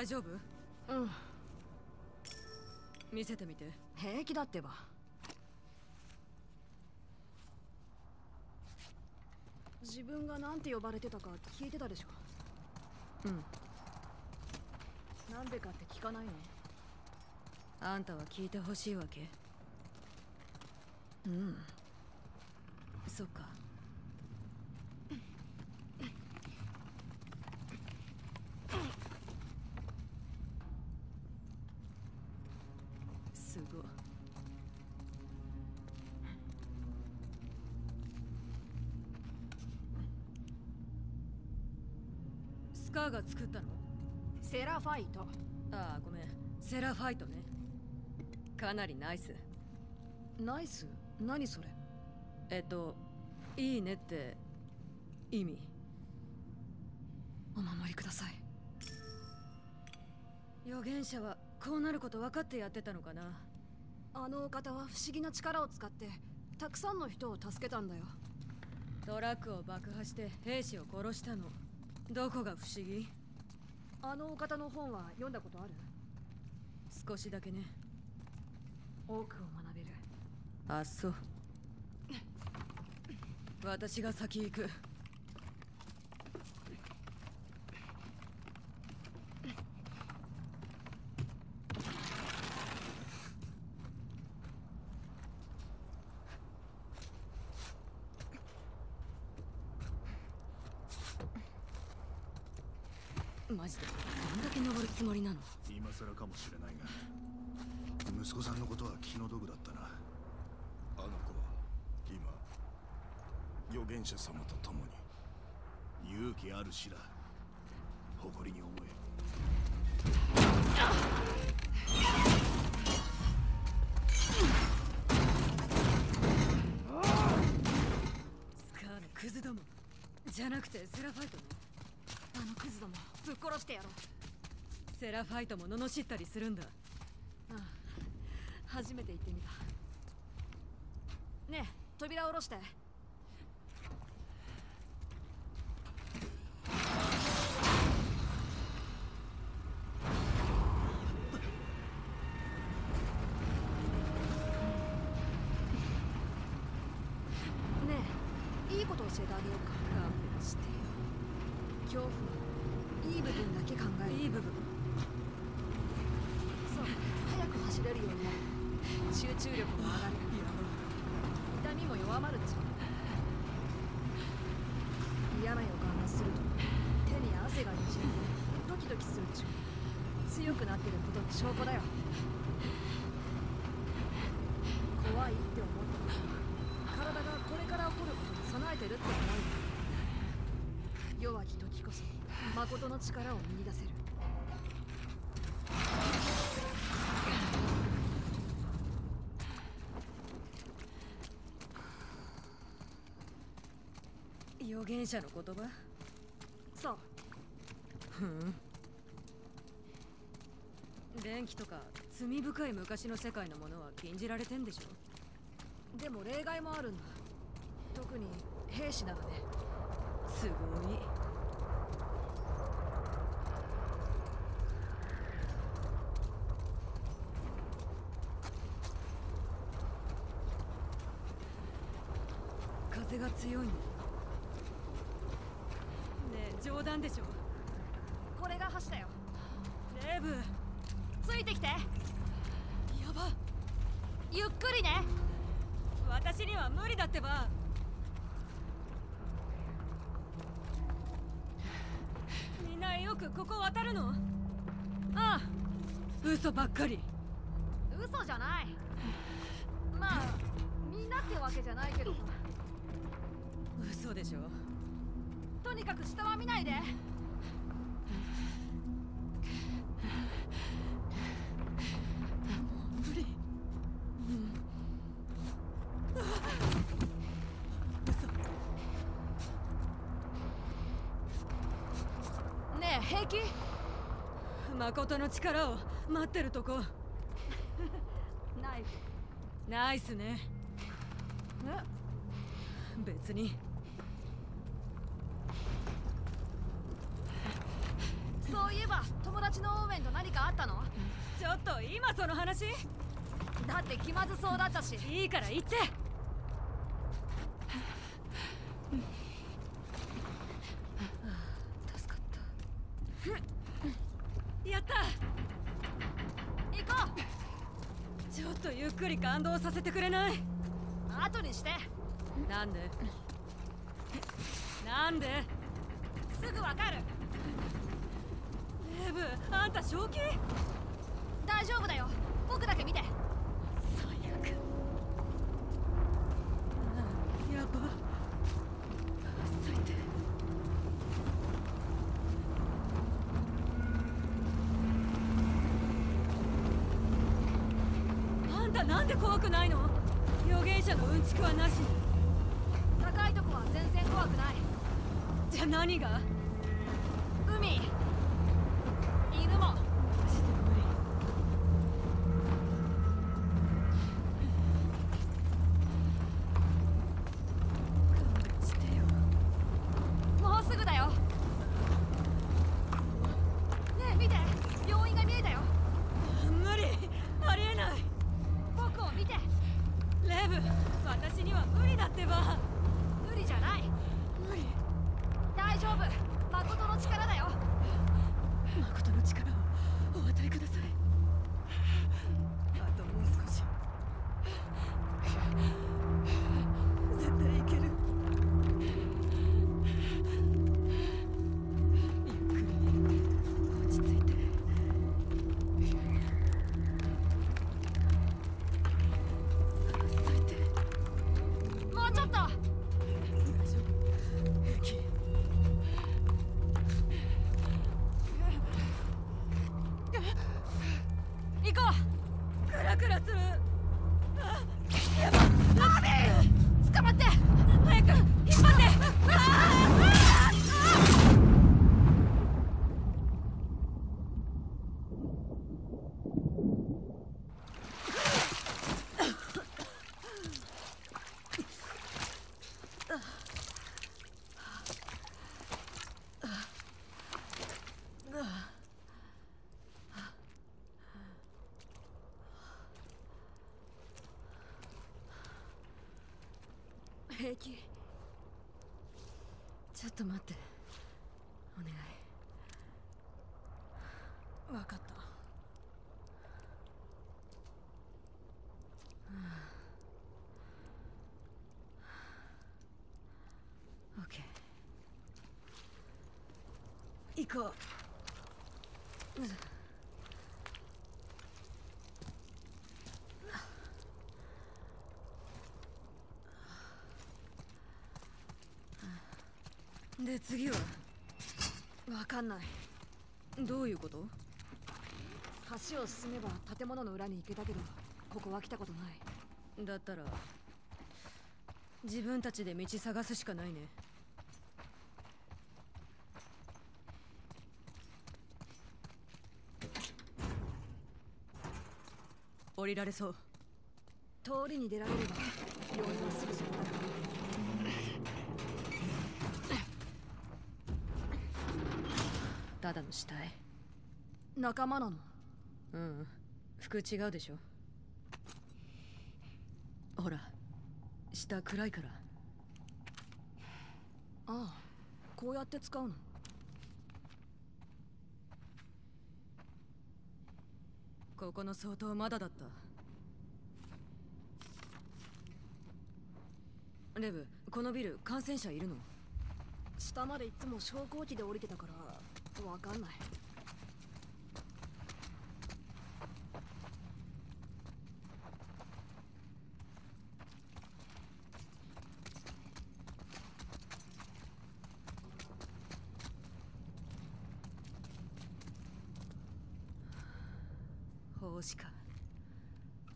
大丈夫？うん。見せてみて。平気だってば。自分がなんて呼ばれてたか聞いてたでしょ？うん。なんでかって聞かないの？あんたは聞いてほしいわけ？うん。そっかスカーが作ったの？セラファイト。ああごめん。セラファイトね。かなりナイス。ナイス？何それ？えっといいねって意味。お守りください。預言者はこうなること分かってやってたのかな？あのお方は不思議な力を使ってたくさんの人を助けたんだよ。トラックを爆破して兵士を殺したのどこが不思議？あのお方の本は読んだことある？少しだけね。多くを学べる。あっそう。私が先行くマジでどんだけ登るつもりなの今更かもしれないが息子さんのことは気の毒だったな。あの子は今預言者様と共に勇気ある死だ。誇りに思え。スカーのクズども。じゃなくてセラファイトね。あのクズどもぶっ殺してやろう。セラファイトも罵ったりするんだ。ああ初めて行ってみた。ねえ扉を下ろして。ねえいいこと教えてあげようか。勘弁してよ。恐怖。はいい部分だけ考える。いい部分。走れるようになる集中力も上がる痛みも弱まるでしょ嫌な予感がすると手に汗がにじんでドキドキするでしょ強くなってることの証拠だよ。怖いって思ったら体がこれから起こることに備えてるって思う。弱き時こそ誠の力を見出せる。預言者の言葉？そう。ふん。電気とか罪深い昔の世界のものは禁じられてんでしょ？でも例外もあるんだ。特に兵士ならねすごい風が強いねねえ冗談でしょこれが橋だよついてきて。やば。ゆっくりね。私には無理だってば。みんなよくここ渡るの？ああ。嘘ばっかり。嘘じゃない。まあみんなってわけじゃないけど。さ嘘でしょ？とにかく下は見ないで平気？誠の力を待ってるとこ。ナイフナイスね。え？別に。そういえば友達のオーウェンと何かあったの？ちょっと今その話？だって気まずそうだったし。いいから言って助かっやったた行こちょっとゆっくり感動させてくれない？う後にして。なんで？なんで？すぐわかる。レブあんた正気？大丈夫だよ。僕だけ見て何が？平気ちょっと待って。お願い。分かった。オッケー行こう。で次は？分かんない。どういうこと？橋を進めば建物の裏に行けたけどここは来たことない。だったら自分たちで道探すしかないね。降りられそう。通りに出られれば病院はすぐそこだからただの死体仲間なの？うん。服違うでしょ？ほら下暗いから。ああこうやって使うの。ここの相当まだだった。レブこのビル感染者いるの？下までいつも昇降機で降りてたから分かんない。奉仕か。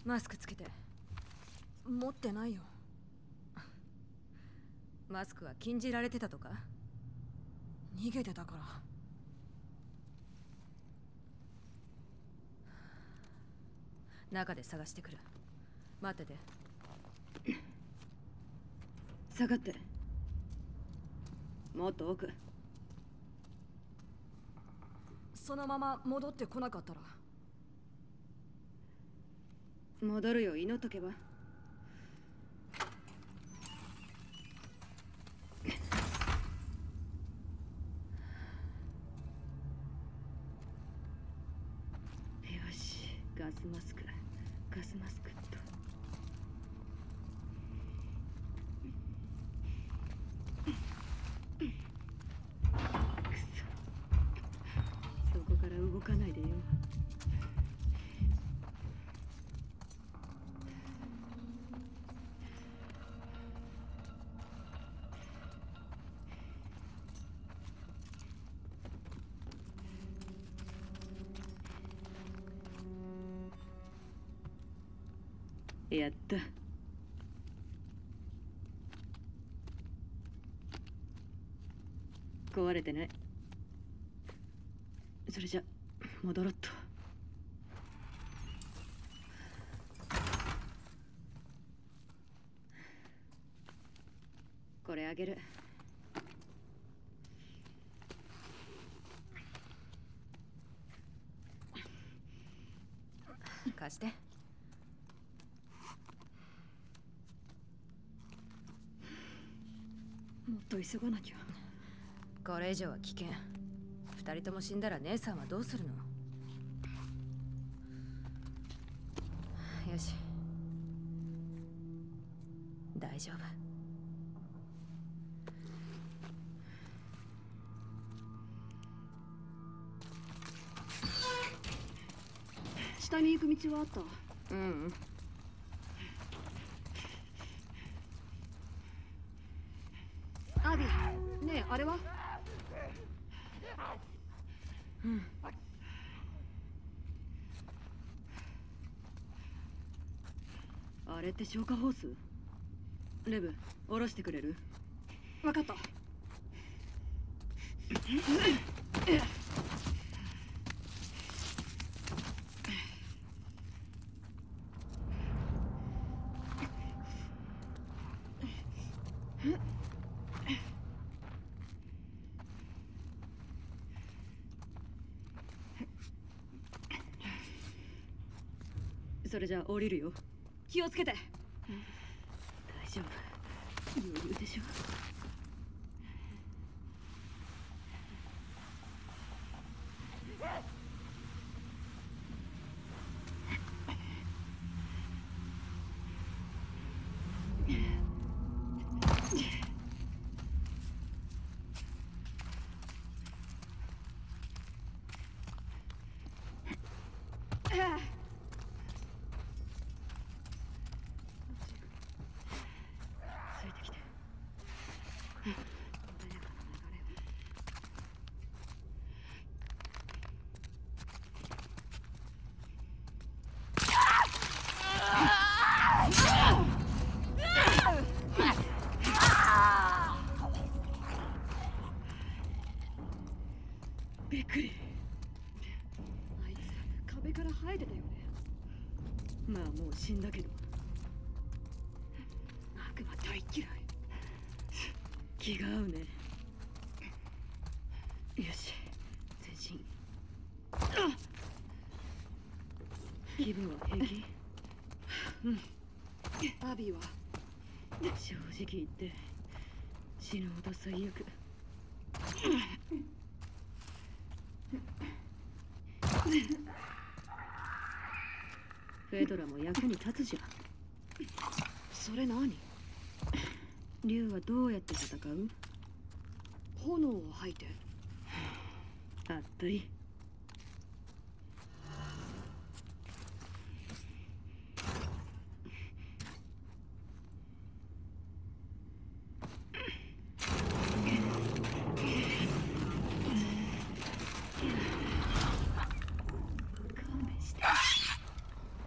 マスクつけて。持ってないよ。マスクは禁じられてたとか？逃げてたから。中で探してくる。待ってて。下がって。もっと奥。そのまま戻ってこなかったら。戻るよ祈っとけばやった。壊れてない。それじゃ戻ろっと。これあげる。貸してもっと急がなきゃ。これ以上は危険。二人とも死んだら姉さんはどうするの？よし。大丈夫。下に行く道はあった？うんうんアビねえあれは？あれって消火ホース？レブ下ろしてくれる？分かった。それじゃあ降りるよ。気をつけて。大丈夫。余裕でしょついてきて穏やかな流れをびっくりあいつ壁から生えてたよねまあもう死んだけど悪魔大嫌い気が合うねよし全身気？分は平気アビは？正直言って死ぬほど最悪。フェドラも役に立つじゃん。それ何？竜はどうやって戦う？炎を吐いて。あ。ったり勘弁して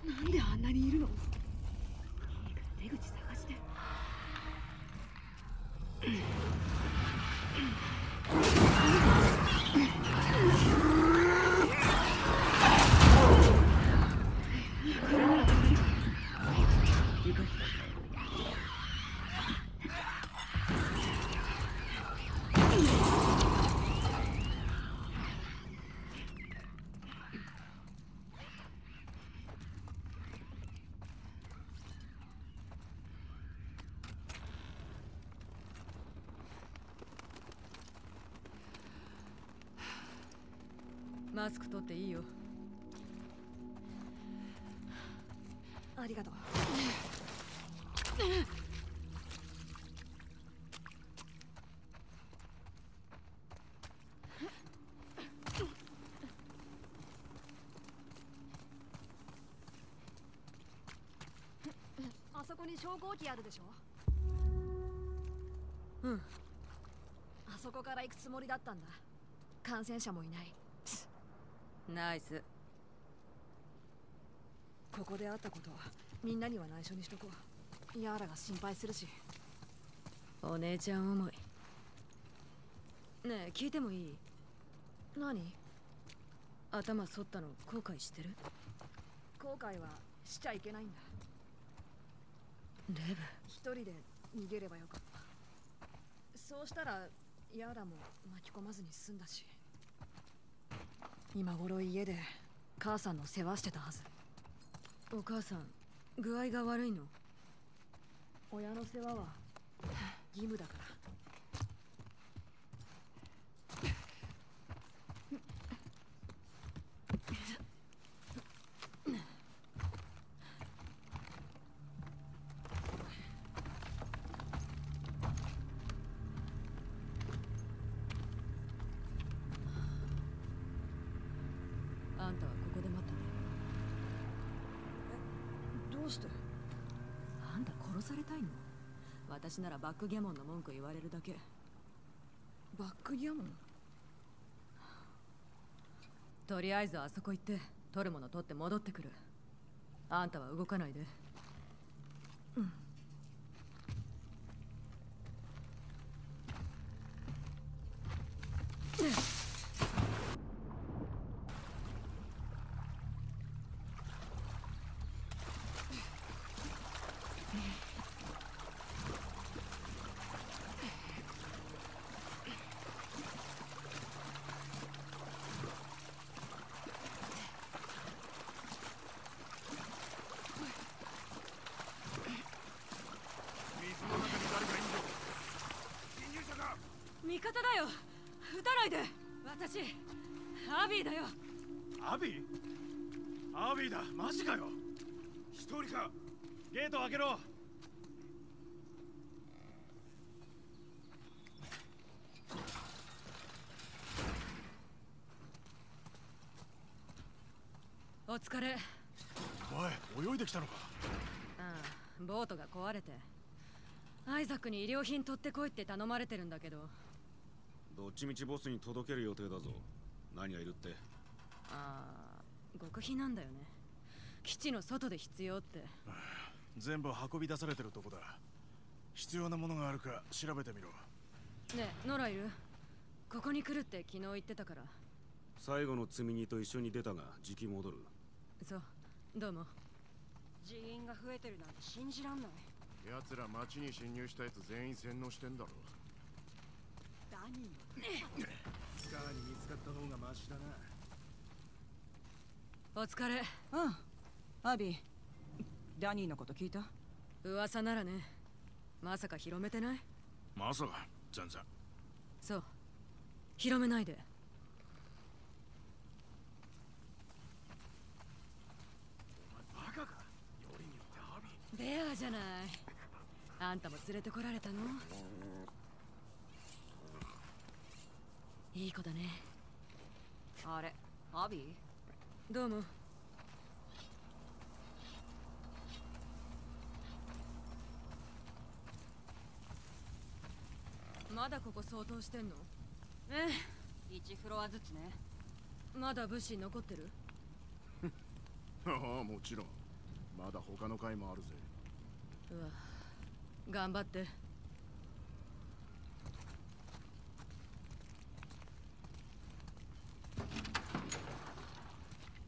なんであんなにいるの出口探してうマスク取っていいよ。ありがとう。あそこに昇降機あるでしょ？うん。あそこから行くつもりだったんだ。感染者もいないナイス。ここで会ったことはみんなには内緒にしとこう。ヤーラが心配するし。お姉ちゃん思い。ねえ聞いてもいい？何？頭反ったの後悔してる？後悔はしちゃいけないんだ。レブ。一人で逃げればよかった。そうしたらヤーラも巻き込まずに済んだし今頃家で母さんの世話してたはず。お母さん具合が悪いの？親の世話は義務だからあんたはここで待っててどうして？あんた殺されたいの？私ならバックギャモンの文句言われるだけ。バックギャモン？とりあえずあそこ行って取るもの取って戻ってくる。あんたは動かないで水の中に誰かいるぞ侵入者か味方だよ撃たないで。私アビーだよ。アビー？アビーだ。マジかよ。一人か。ゲート開けろ。お疲れ。おい泳いできたのか？ああボートが壊れて。アイザックに医療品取ってこいって頼まれてるんだけどどっちみちボスに届ける予定だぞ。何がいるって。ああ極秘なんだよね。基地の外で必要って。全部運び出されてるとこだ。必要なものがあるか調べてみろ。ねえノラいる？ここに来るって昨日言ってたから。最後の積み荷と一緒に出たが時期戻る。そうどうも。人員が増えてるなんて信じらんない。奴ら町に侵入したやつ全員洗脳してんだろダニースカーに見つかった方がマシだなお疲れうんアビーダニーのこと聞いた噂ならねまさか広めてないまさか全然そう広めないでバカかよりによってアビーベアじゃないあんたも連れてこられたのいい子だね。あれアビー？どうも。まだここ相当してんの？ええ。1フロアずつね。まだ物資残ってる？ああもちろん。まだ他の階もあるぜ。うわ頑張って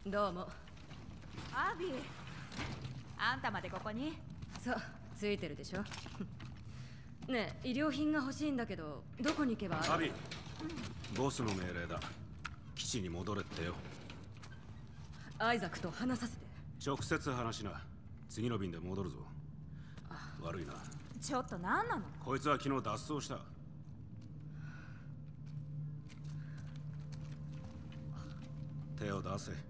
どうも。アビー。あんたまでここに？そうついてるでしょ。ねえ医療品が欲しいんだけどどこに行けばアビボスの命令だ。基地に戻れってよ。アイザックと話させて。直接話しな。次の便で戻るぞ。悪いな。ちょっと何なの？こいつは昨日脱走した。手を出せ